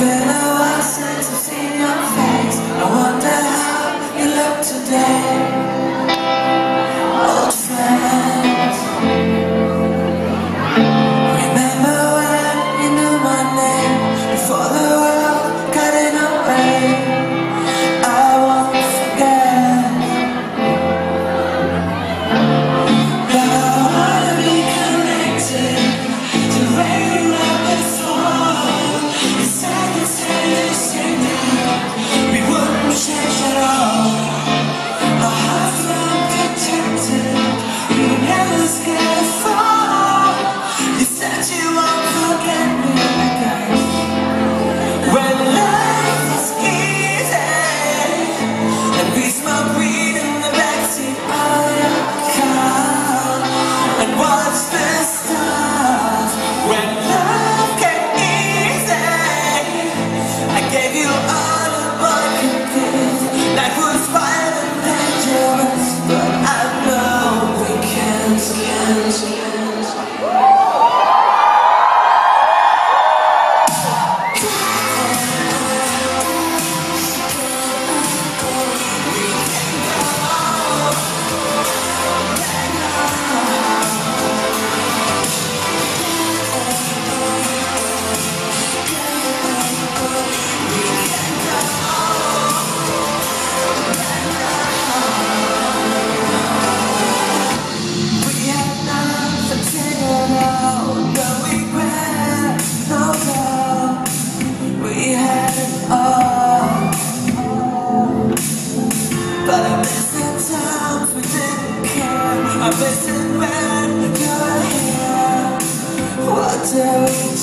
been a while since I've seen your face. I wonder how you look today scared. Listen when you're here What do we do?